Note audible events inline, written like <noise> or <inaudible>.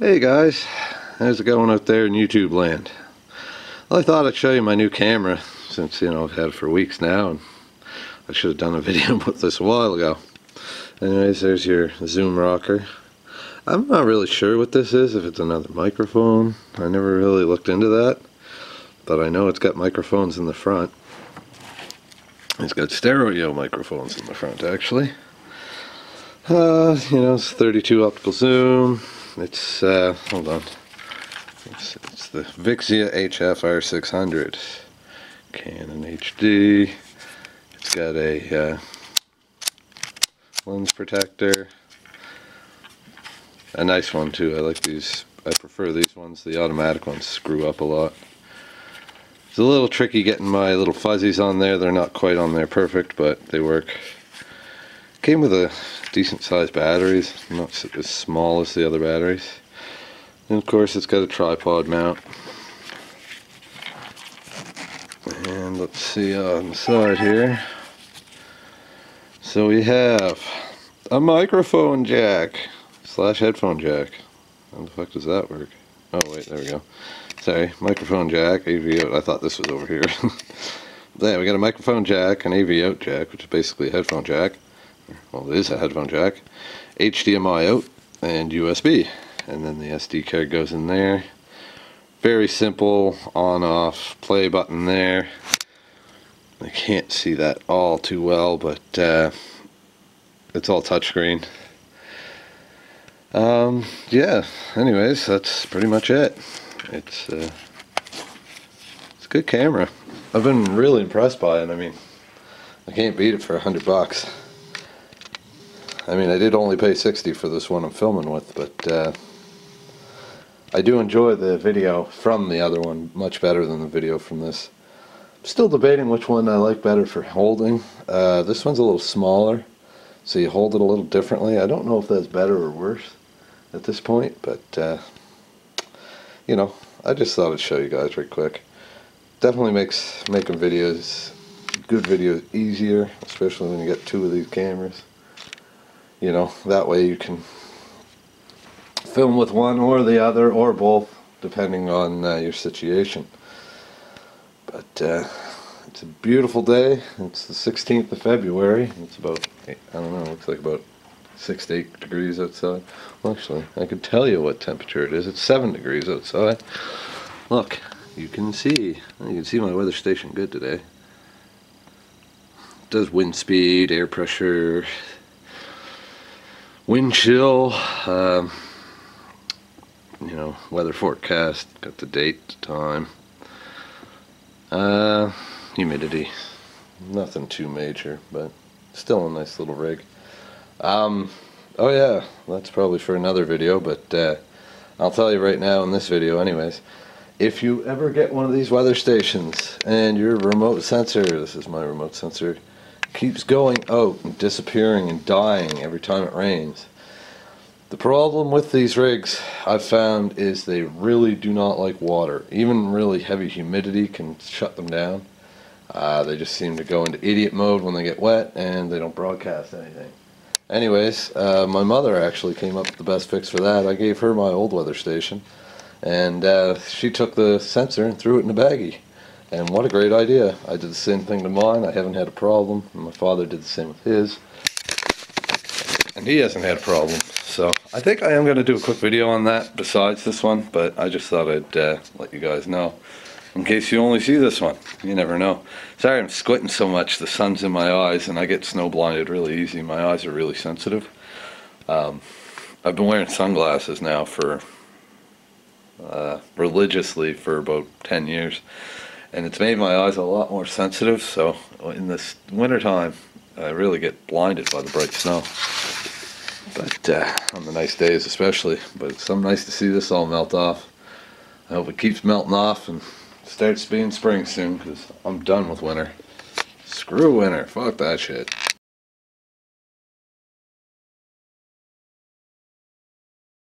Hey guys, how's it going out there in YouTube land? Well, I thought I'd show you my new camera since you know I've had it for weeks now and I should have done a <laughs> video with this a while ago. Anyways, there's your zoom rocker. I'm not really sure what this is, if it's another microphone. I never really looked into that, but I know it's got microphones in the front. It's got stereo microphones in the front actually. Uh, you know, it's 32 optical zoom, it's, uh, hold on. It's, it's the Vixia HF R600. Canon HD. It's got a uh, lens protector. A nice one too. I like these. I prefer these ones. The automatic ones screw up a lot. It's a little tricky getting my little fuzzies on there. They're not quite on there perfect, but they work. Came with a decent sized batteries, not as small as the other batteries. And of course it's got a tripod mount. And let's see on the side here. So we have a microphone jack slash headphone jack. How the fuck does that work? Oh wait, there we go. Sorry, microphone jack, AV out. I thought this was over here. <laughs> there, we got a microphone jack, an AV out jack, which is basically a headphone jack well it is a headphone jack, HDMI out, and USB. And then the SD card goes in there. Very simple on off play button there. I can't see that all too well, but uh, it's all touchscreen. Um, yeah, anyways, that's pretty much it. It's, uh, it's a good camera. I've been really impressed by it. I mean, I can't beat it for a hundred bucks. I mean, I did only pay 60 for this one I'm filming with, but uh, I do enjoy the video from the other one much better than the video from this. I'm still debating which one I like better for holding. Uh, this one's a little smaller, so you hold it a little differently. I don't know if that's better or worse at this point, but uh, you know, I just thought I'd show you guys right quick. Definitely makes making videos, good videos easier, especially when you get two of these cameras you know that way you can film with one or the other or both depending on uh, your situation. But uh, it's a beautiful day. It's the 16th of February. It's about I don't know looks like about six to eight degrees outside. Well actually I could tell you what temperature it is. It's seven degrees outside. Look you can see you can see my weather station good today. It does wind speed air pressure wind chill um, you know weather forecast got the date time. Uh, humidity. Nothing too major but still a nice little rig. Um, oh yeah that's probably for another video but uh, I'll tell you right now in this video anyways if you ever get one of these weather stations and your remote sensor this is my remote sensor keeps going out and disappearing and dying every time it rains. The problem with these rigs I've found is they really do not like water. Even really heavy humidity can shut them down. Uh, they just seem to go into idiot mode when they get wet and they don't broadcast anything. Anyways, uh, my mother actually came up with the best fix for that. I gave her my old weather station and uh, she took the sensor and threw it in a baggie. And what a great idea. I did the same thing to mine. I haven't had a problem. My father did the same with his. And he hasn't had a problem. So I think I am going to do a quick video on that besides this one. But I just thought I'd uh, let you guys know. In case you only see this one. You never know. Sorry I'm squinting so much. The sun's in my eyes and I get snow blinded really easy. My eyes are really sensitive. Um, I've been wearing sunglasses now for uh, religiously for about 10 years and it's made my eyes a lot more sensitive so in this wintertime I really get blinded by the bright snow. But uh, on the nice days especially but it's so nice to see this all melt off. I hope it keeps melting off and starts being spring soon because I'm done with winter. Screw winter. Fuck that shit